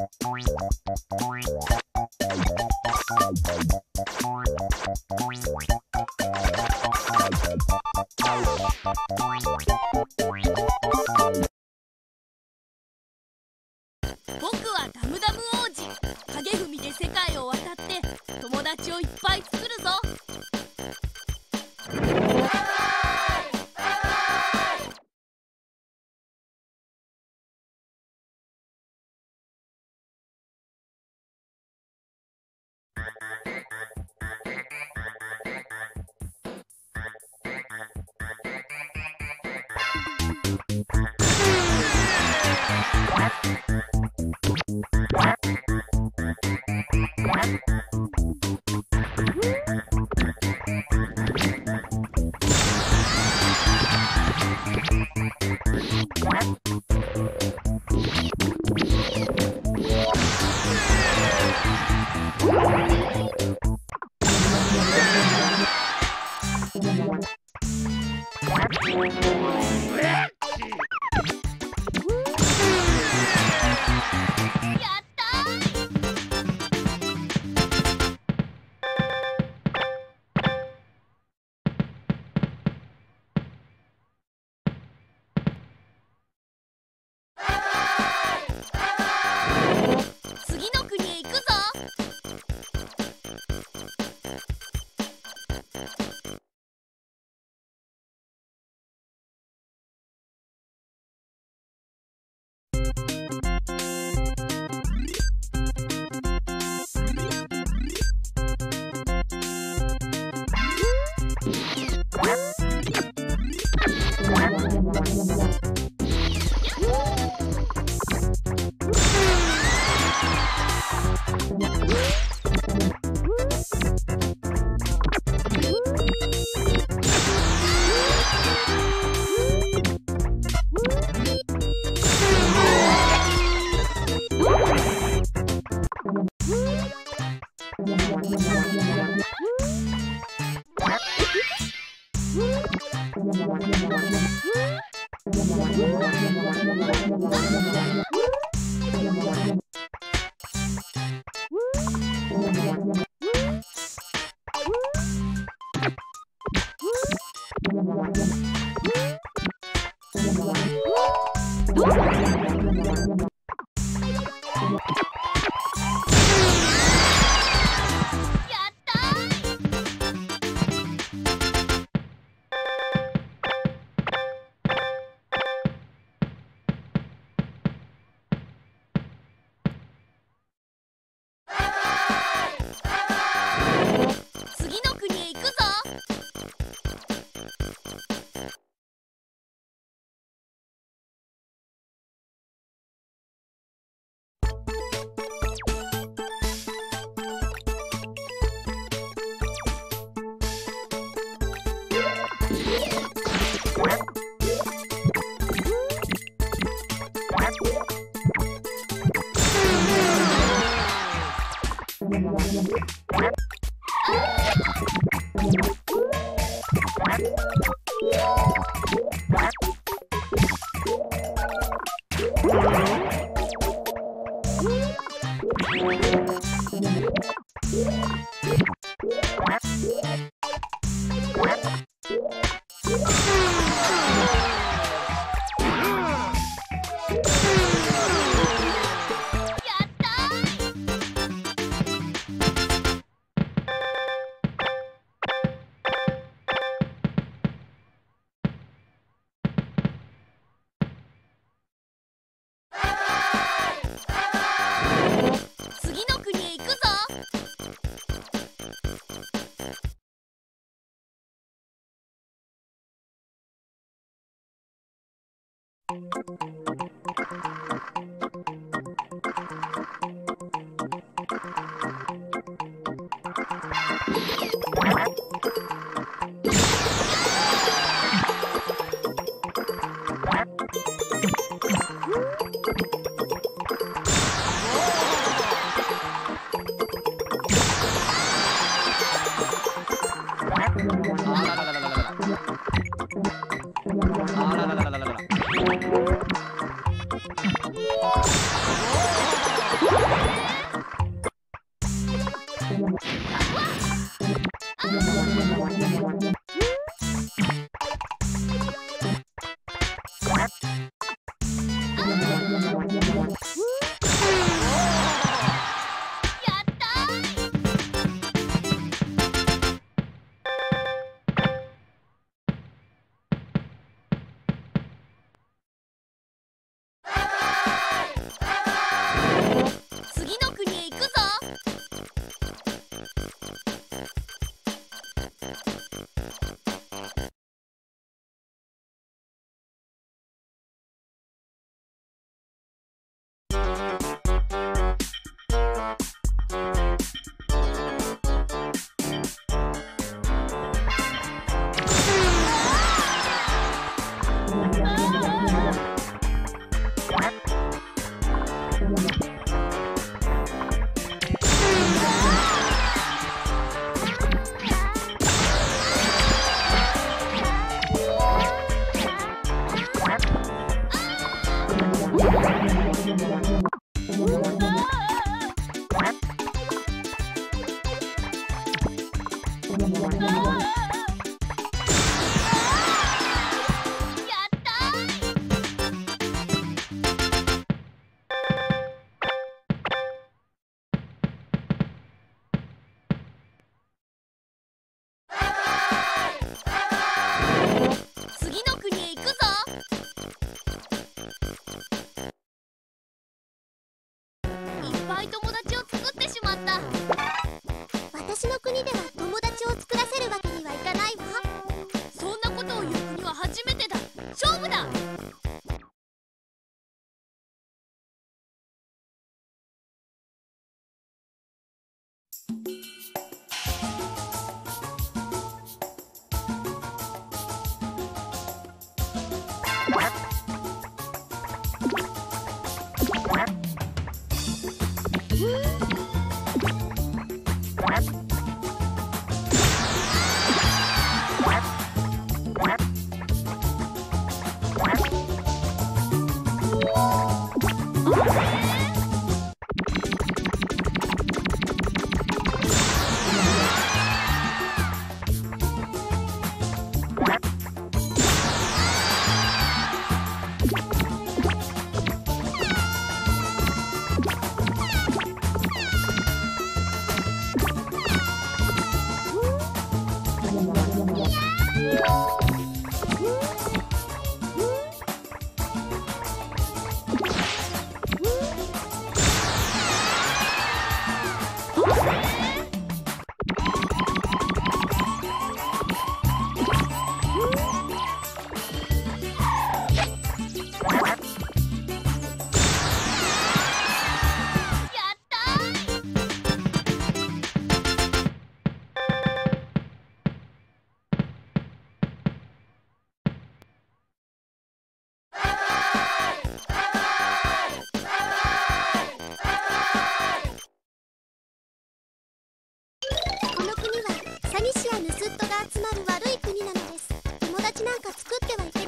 僕 Woo! 私の国では友達を作らせるわけにはいかないわ。そんなことを言う国は初めてだ。勝負だ。作ってはい